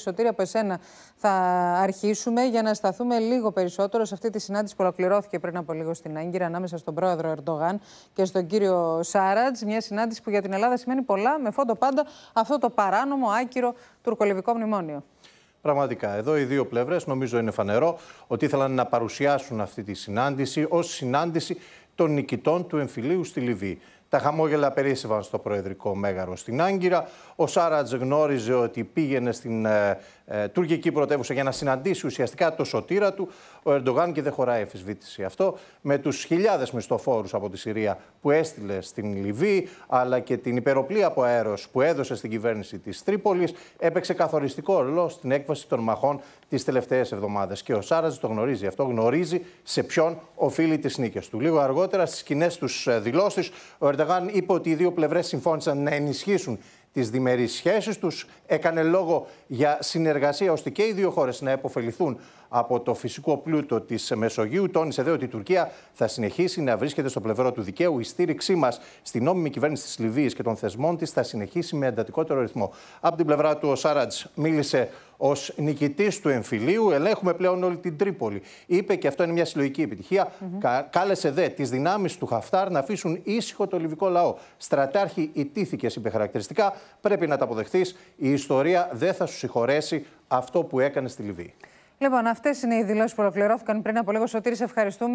Σωτήρη, από εσένα θα αρχίσουμε για να σταθούμε λίγο περισσότερο σε αυτή τη συνάντηση που ολοκληρώθηκε πριν από λίγο στην Άγκυρα ανάμεσα στον πρόεδρο Ερντογάν και στον κύριο Σάρατζ. Μια συνάντηση που για την Ελλάδα σημαίνει πολλά, με φόντο πάντα αυτό το παράνομο, άκυρο τουρκολιβικό μνημόνιο. Πραγματικά. Εδώ οι δύο πλευρές νομίζω είναι φανερό ότι ήθελαν να παρουσιάσουν αυτή τη συνάντηση ως συνάντηση των νικητών του εμφυλίου στη Λιβύη. Τα χαμόγελα περίσσευαν στο Προεδρικό Μέγαρο στην Άγκυρα. Ο Σάρατζ γνώριζε ότι πήγαινε στην ε, ε, τουρκική πρωτεύουσα για να συναντήσει ουσιαστικά το σωτήρα του. Ο Ερντογάν και δεν χωράει εφησβήτηση αυτό. Με τους χιλιάδες μισθοφόρους από τη Συρία που έστειλε στην Λιβύη, αλλά και την υπεροπλία από αέρος που έδωσε στην κυβέρνηση της Τρίπολης, έπαιξε καθοριστικό ρόλο στην έκβαση των μαχών τις τελευταίες εβδομάδες. Και ο Σάρατζ το γνωρίζει αυτό. Γνωρίζει σε ποιον οφείλει τις νίκες του. Λίγο αργότερα στις κοινέ τους ε, δηλώσεις, ο Ερντογάν είπε ότι οι δύο πλευρές συμφώνησαν να ενισχύσουν τις διμερείς σχέσεις τους. Έκανε λόγο για συνεργασία ώστε και οι δύο χώρες να επωφεληθούν από το φυσικό πλούτο της Μεσογείου. Τόνισε δε ότι η Τουρκία θα συνεχίσει να βρίσκεται στο πλευρό του δικαίου. Η στήριξή μας στην νόμιμη κυβέρνηση της Λιβύης και των θεσμών της θα συνεχίσει με εντατικότερο ρυθμό. Από την πλευρά του, ο Σάρατζ μίλησε ως νικητής του εμφυλίου. Ελέγχουμε πλέον όλη την Τρίπολη. Είπε και αυτό είναι μια συλλογική επιτυχία. Κάλεσε δε τις δυνάμεις του Χαφτάρ να αφήσουν ήσυχο το λιβικό λαό. Στρατάρχη ιτήθηκε, είπε χαρακτηριστικά. Πρέπει να τα αποδεχθείς. Η ιστορία δεν θα σου συγχωρέσει αυτό που έκανε στη Λιβύη. Λοιπόν, αυτές είναι οι δηλώσεις που ολοκληρώθηκαν πριν από λίγο. Σωτήρη, σε ευχαριστούμε.